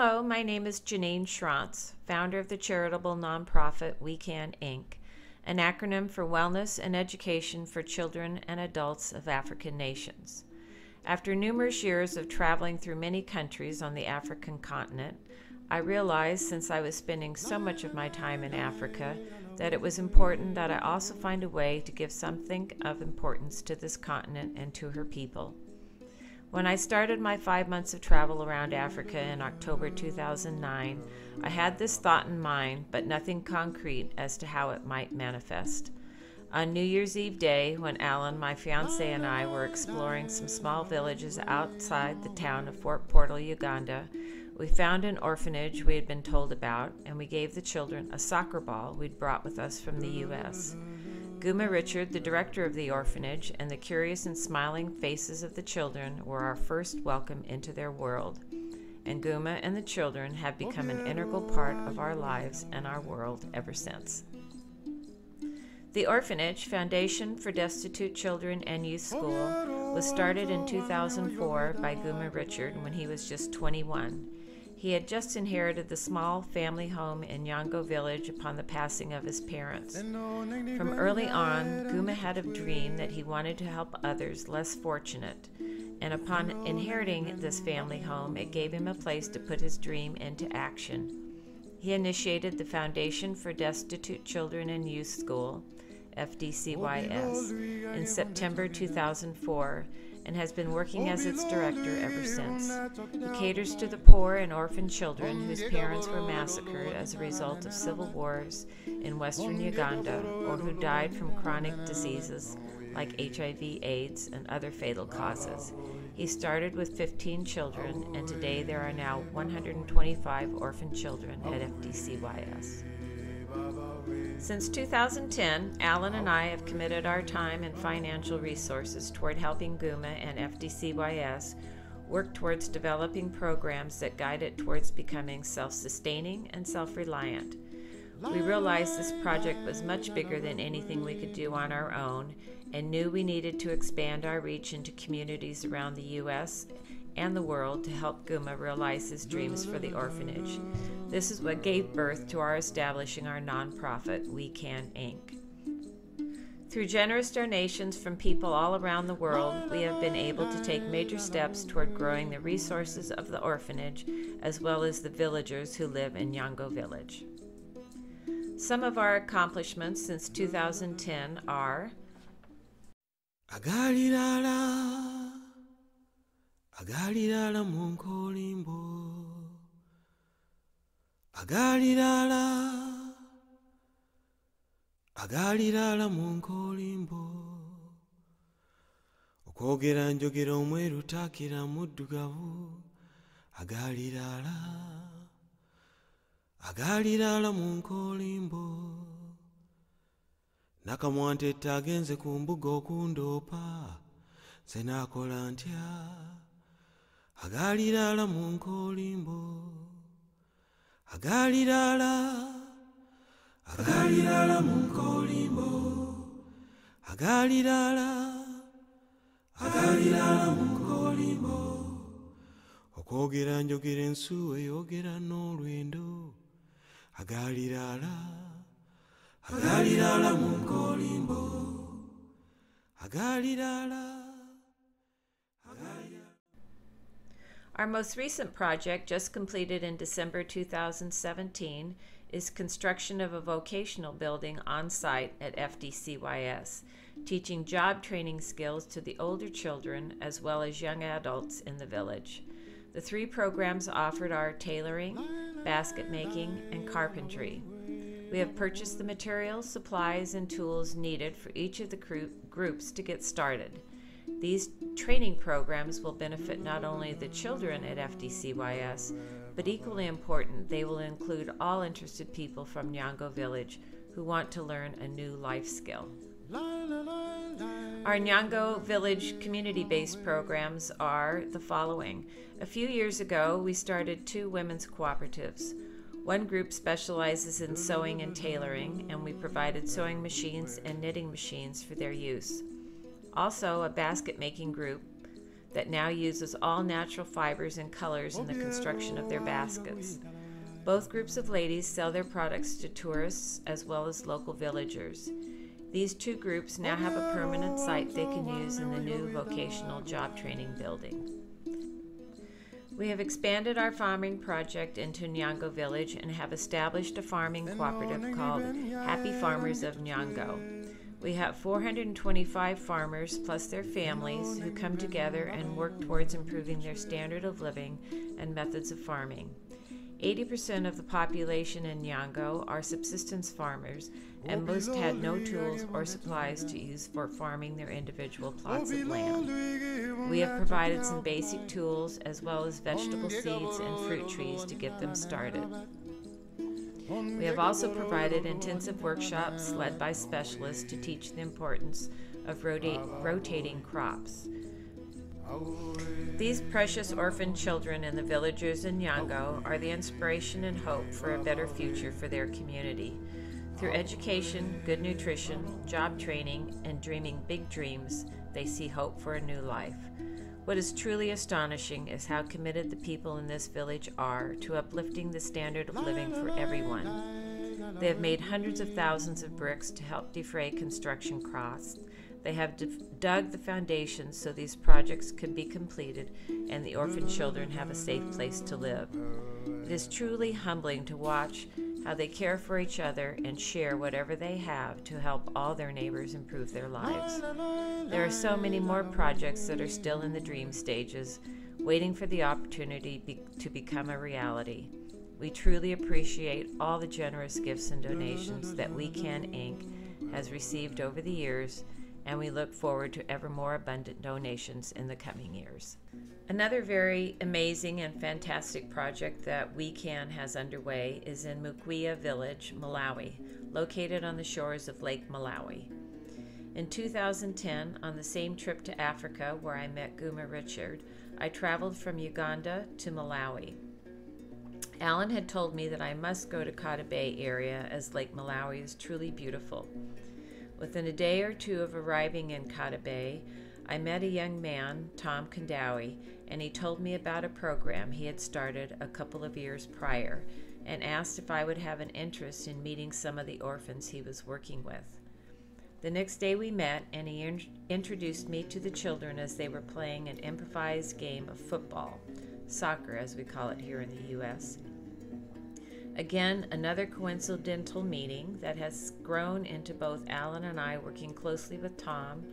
Hello, my name is Janine Schrantz, founder of the charitable nonprofit WECAAN Inc., an acronym for Wellness and Education for Children and Adults of African Nations. After numerous years of traveling through many countries on the African continent, I realized since I was spending so much of my time in Africa that it was important that I also find a way to give something of importance to this continent and to her people. When I started my five months of travel around Africa in October 2009, I had this thought in mind, but nothing concrete as to how it might manifest. On New Year's Eve day, when Alan, my fiance, and I were exploring some small villages outside the town of Fort Portal, Uganda, we found an orphanage we had been told about, and we gave the children a soccer ball we'd brought with us from the U.S. Guma Richard, the director of the orphanage, and the curious and smiling faces of the children were our first welcome into their world. And Guma and the children have become an integral part of our lives and our world ever since. The Orphanage Foundation for Destitute Children and Youth School was started in 2004 by Guma Richard when he was just 21. He had just inherited the small family home in Nyango village upon the passing of his parents. From early on, Guma had a dream that he wanted to help others less fortunate, and upon inheriting this family home, it gave him a place to put his dream into action. He initiated the Foundation for Destitute Children and Youth School, FDCYS, in September 2004 and has been working as its director ever since. He caters to the poor and orphan children whose parents were massacred as a result of civil wars in western Uganda or who died from chronic diseases like HIV, AIDS, and other fatal causes. He started with 15 children, and today there are now 125 orphan children at FDCYS. Since 2010, Alan and I have committed our time and financial resources toward helping Guma and FDCYS work towards developing programs that guide it towards becoming self sustaining and self reliant. We realized this project was much bigger than anything we could do on our own and knew we needed to expand our reach into communities around the U.S. and the world to help Guma realize his dreams for the orphanage. This is what gave birth to our establishing our nonprofit, WECAAN Inc. Through generous donations from people all around the world, we have been able to take major steps toward growing the resources of the orphanage as well as the villagers who live in Nyango Village. Some of our accomplishments since 2010 are agalilala mu nkolimbo. Agalilala agalilala mu nkolimbo. Okwogera njogera omweru taakira muddugavu. Agalilala agalilala mu nkolimbo. Nakamwantetta agenze ku mbuga okundoopa. Nze naakola ntya agaliraala mu nkolimbo. Agaliraala agaliraala mu nkolimbo. Agaliraala agaliraala mu nkolimbo. Okwogera njogera ensuwa eyogera n'olwendo. Agaliraala agaliraala mu nkolimbo. Agaliraala Our most recent project, just completed in December 2017, is construction of a vocational building on site at FDCYS, teaching job training skills to the older children as well as young adults in the village. The three programs offered are tailoring, basket making, and carpentry. We have purchased the materials, supplies, and tools needed for each of the group, groups to get started. These training programs will benefit not only the children at FDCYS, but equally important, they will include all interested people from Nyango Village who want to learn a new life skill. Our Nyango Village community based programs are the following. A few years ago, we started two women's cooperatives. One group specializes in sewing and tailoring, and we provided sewing machines and knitting machines for their use. Also, a basket making group that now uses all natural fibers and colors in the construction of their baskets. Both groups of ladies sell their products to tourists as well as local villagers. These two groups now have a permanent site they can use in the new vocational job training building. We have expanded our farming project into Nyango Village and have established a farming cooperative called Happy Farmers of Nyango. We have 425 farmers plus their families who come together and work towards improving their standard of living and methods of farming. 80% of the population in Nyango are subsistence farmers, and most had no tools or supplies to use for farming their individual plots of land. We have provided some basic tools as well as vegetable seeds and fruit trees to get them started. We have also provided intensive workshops led by specialists to teach the importance of rota- rotating crops. These precious orphan children and the villagers in Nyango are the inspiration and hope for a better future for their community. Through education, good nutrition, job training, and dreaming big dreams, they see hope for a new life. What is truly astonishing is how committed the people in this village are to uplifting the standard of living for everyone. They have made hundreds of thousands of bricks to help defray construction costs. They have dug the foundations so these projects can be completed and the orphan children have a safe place to live. It is truly humbling to watch how they care for each other and share whatever they have to help all their neighbors improve their lives. There are so many more projects that are still in the dream stages, waiting for the opportunity be- to become a reality. We truly appreciate all the generous gifts and donations that WECAAN Inc. has received over the years, and we look forward to ever more abundant donations in the coming years. Another very amazing and fantastic project that WECAAN has underway is in Mukwia Village, Malawi, located on the shores of Lake Malawi. In 2010, on the same trip to Africa where I met Guma Richard, I traveled from Uganda to Malawi. Alan had told me that I must go to Nkhata Bay area as Lake Malawi is truly beautiful. Within a day or two of arriving in Nkhata Bay, I met a young man, Tom Kandawi, and he told me about a program he had started a couple of years prior and asked if I would have an interest in meeting some of the orphans he was working with. The next day we met, and he in- introduced me to the children as they were playing an improvised game of football, soccer as we call it here in the U.S. Again, another coincidental meeting that has grown into both Alan and I working closely with Tom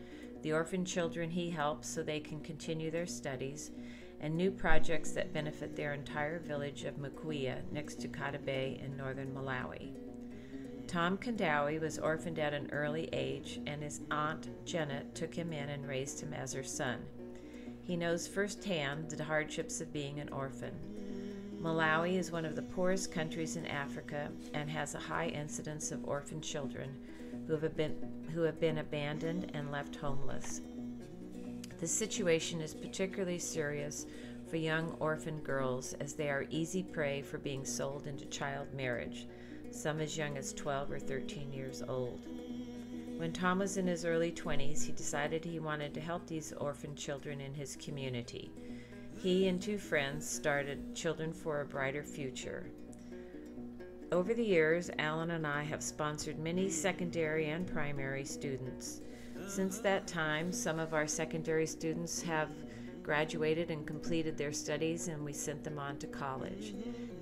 the orphan children he helps so they can continue their studies, and new projects that benefit their entire village of Mukwia next to Nkhata Bay in northern Malawi. Tom Kandawi was orphaned at an early age, and his aunt Janet took him in and raised him as her son. He knows firsthand the hardships of being an orphan. Malawi is one of the poorest countries in Africa and has a high incidence of orphan children who have been, who have been abandoned and left homeless. The situation is particularly serious for young orphan girls as they are easy prey for being sold into child marriage, some as young as 12 or 13 years old. When Tom was in his early 20s, he decided he wanted to help these orphan children in his community. He and two friends started Children for a Brighter Future, over the years, Alan and I have sponsored many secondary and primary students. Since that time, some of our secondary students have graduated and completed their studies, and we sent them on to college.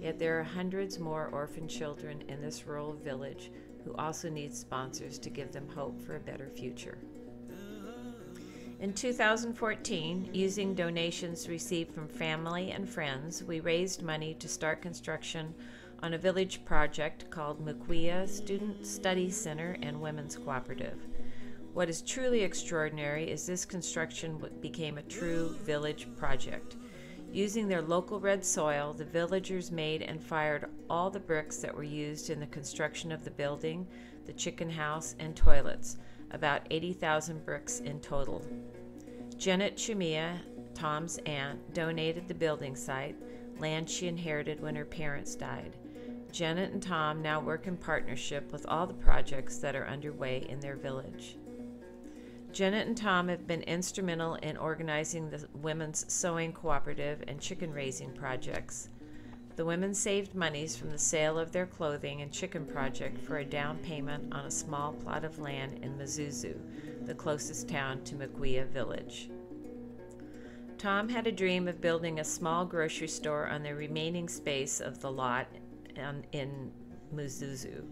Yet there are hundreds more orphan children in this rural village who also need sponsors to give them hope for a better future. In 2014, using donations received from family and friends, we raised money to start construction on a village project called Mukwia Student Study Center and Women's Cooperative. What is truly extraordinary is this construction became a true village project. Using their local red soil, the villagers made and fired all the bricks that were used in the construction of the building, the chicken house, and toilets, about 80,000 bricks in total. Janet Chumia, Tom's aunt, donated the building site, land she inherited when her parents died. Janet and Tom now work in partnership with all the projects that are underway in their village. Janet and Tom have been instrumental in organizing the Women's Sewing Cooperative and chicken raising projects. The women saved monies from the sale of their clothing and chicken project for a down payment on a small plot of land in Mzuzu, the closest town to Maquia Village. Tom had a dream of building a small grocery store on the remaining space of the lot in Mzuzu.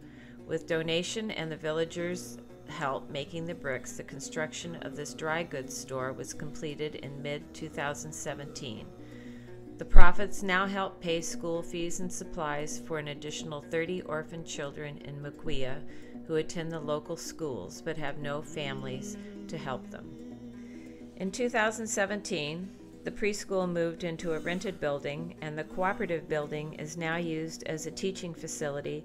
With donation and the villagers' help making the bricks, the construction of this dry goods store was completed in mid 2017. The profits now help pay school fees and supplies for an additional 30 orphan children in Maquia who attend the local schools but have no families to help them. In 2017, the preschool moved into a rented building, and the cooperative building is now used as a teaching facility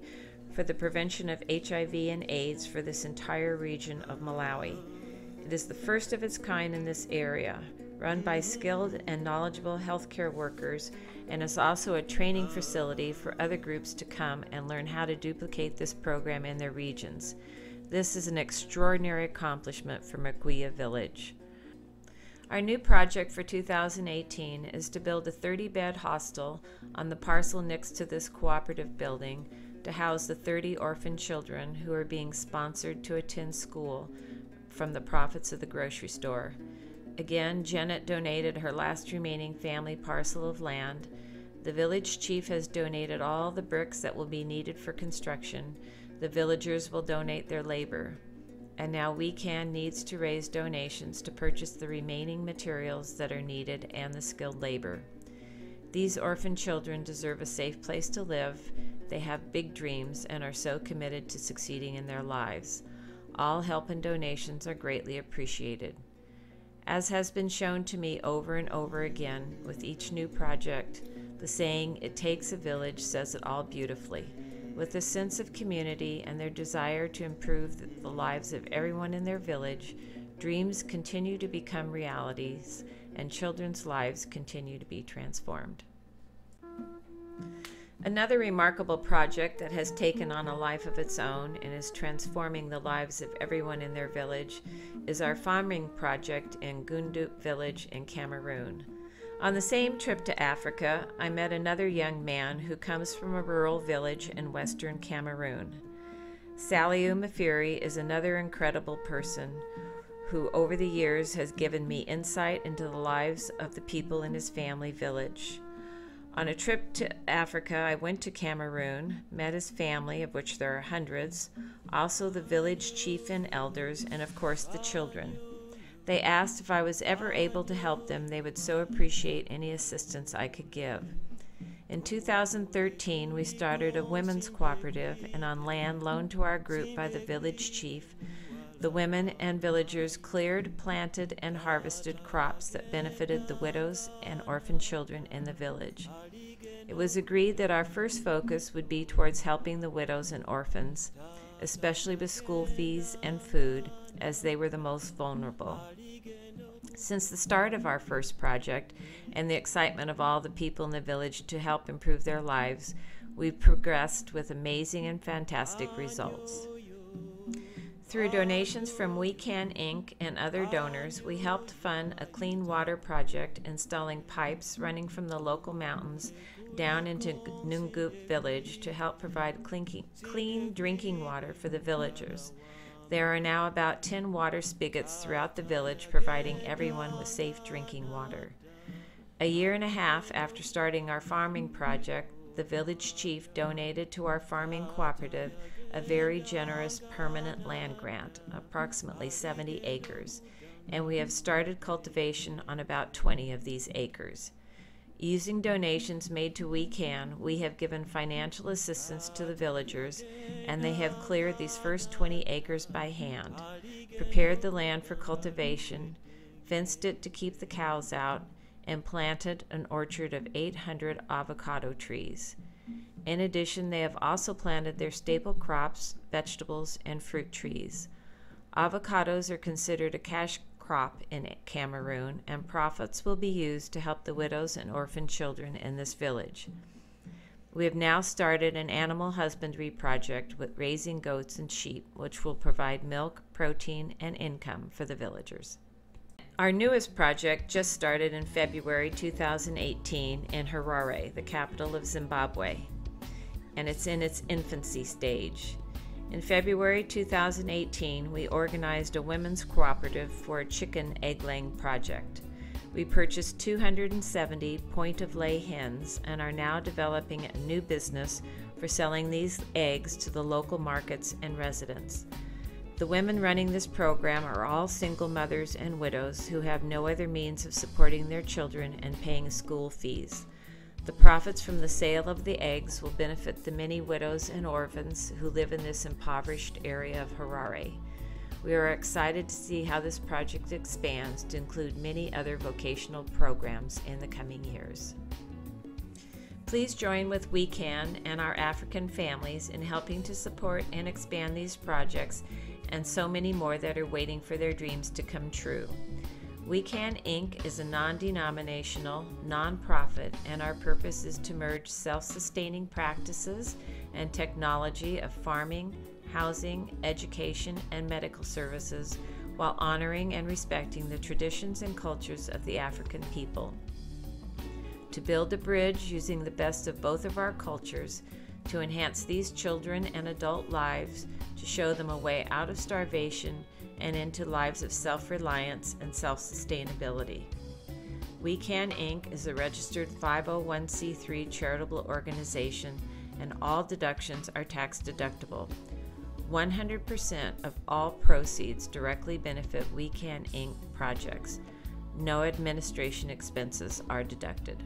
for the prevention of HIV and AIDS for this entire region of Malawi. It is the first of its kind in this area, run by skilled and knowledgeable healthcare workers, and is also a training facility for other groups to come and learn how to duplicate this program in their regions. This is an extraordinary accomplishment for Maquia Village. Our new project for 2018 is to build a 30 bed hostel on the parcel next to this cooperative building to house the 30 orphan children who are being sponsored to attend school from the profits of the grocery store. Again, Janet donated her last remaining family parcel of land. The village chief has donated all the bricks that will be needed for construction. The villagers will donate their labor. And now WECAAN needs to raise donations to purchase the remaining materials that are needed and the skilled labor. These orphan children deserve a safe place to live. They have big dreams and are so committed to succeeding in their lives. All help and donations are greatly appreciated. As has been shown to me over and over again with each new project, the saying, It takes a village, says it all beautifully. With a sense of community and their desire to improve the lives of everyone in their village, dreams continue to become realities and children's lives continue to be transformed. Another remarkable project that has taken on a life of its own and is transforming the lives of everyone in their village is our farming project in Gundup village in Cameroon. On the same trip to Africa, I met another young man who comes from a rural village in western Cameroon. Saliu Mafiri is another incredible person who, over the years, has given me insight into the lives of the people in his family village. On a trip to Africa, I went to Cameroon, met his family, of which there are hundreds, also the village chief and elders, and of course the children. They asked if I was ever able to help them, they would so appreciate any assistance I could give. In 2013, we started a women's cooperative, and on land loaned to our group by the village chief, the women and villagers cleared, planted, and harvested crops that benefited the widows and orphan children in the village. It was agreed that our first focus would be towards helping the widows and orphans, especially with school fees and food, as they were the most vulnerable. Since the start of our first project and the excitement of all the people in the village to help improve their lives, we've progressed with amazing and fantastic results. Through donations from WECAAN Inc. and other donors, we helped fund a clean water project installing pipes running from the local mountains down into Nungup village to help provide clean drinking water for the villagers. There are now about 10 water spigots throughout the village providing everyone with safe drinking water. A year and a half after starting our farming project, the village chief donated to our farming cooperative a very generous permanent land grant, approximately 70 acres, and we have started cultivation on about 20 of these acres. Using donations made to WECAAN, we have given financial assistance to the villagers, and they have cleared these first 20 acres by hand, prepared the land for cultivation, fenced it to keep the cows out, and planted an orchard of 800 avocado trees. In addition, they have also planted their staple crops, vegetables, and fruit trees. Avocados are considered a cash crop in Cameroon, and profits will be used to help the widows and orphan children in this village. We have now started an animal husbandry project with raising goats and sheep, which will provide milk, protein, and income for the villagers. Our newest project just started in February 2018 in Harare, the capital of Zimbabwe, and it's in its infancy stage. In February 2018, we organized a women's cooperative for a chicken egg laying project. We purchased 270 point of lay hens and are now developing a new business for selling these eggs to the local markets and residents. The women running this program are all single mothers and widows who have no other means of supporting their children and paying school fees. The profits from the sale of the eggs will benefit the many widows and orphans who live in this impoverished area of Harare. We are excited to see how this project expands to include many other vocational programs in the coming years. Please join with WECAAN and our African families in helping to support and expand these projects and so many more that are waiting for their dreams to come true. WECAAN Inc. is a non denominational, nonprofit, and our purpose is to merge self sustaining practices and technology of farming, housing, education, and medical services while honoring and respecting the traditions and cultures of the African people. To build a bridge using the best of both of our cultures, to enhance these children and adult lives, to show them a way out of starvation and into lives of self reliance and self sustainability. WECAAN Inc. is a registered 501c3 charitable organization, and all deductions are tax deductible. 100% of all proceeds directly benefit WECAAN Inc. projects. No administration expenses are deducted.